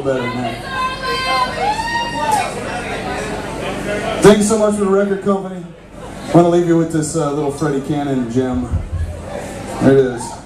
little better than that. Thanks so much for the record company. I want to leave you with this uh, little Freddie Cannon gem. There it is.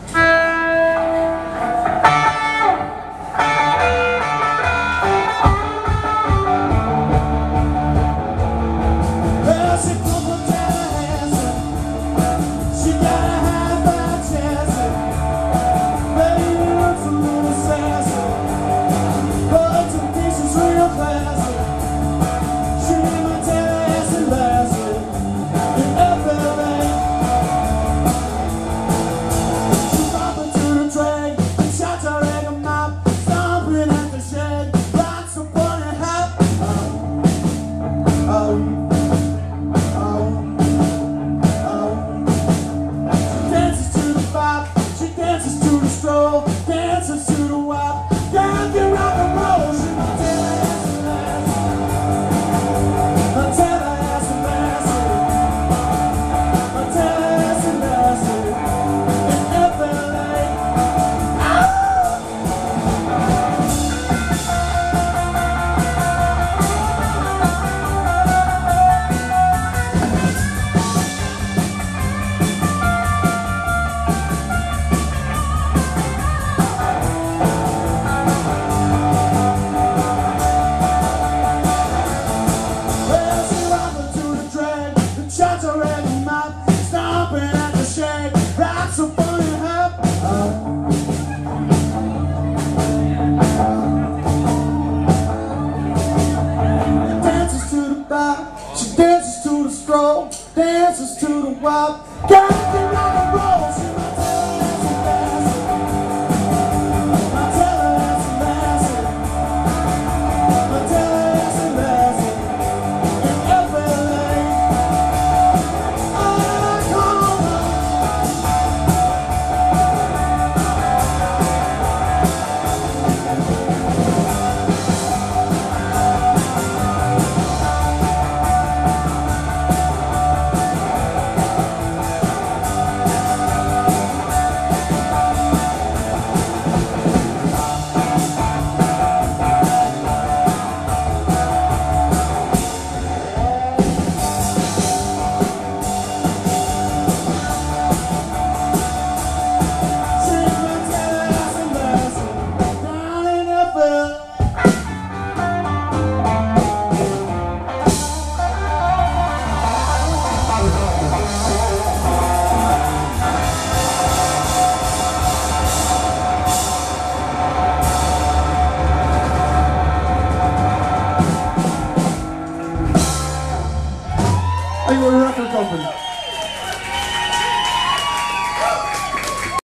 Dances to the wild. Hey, we're a record company.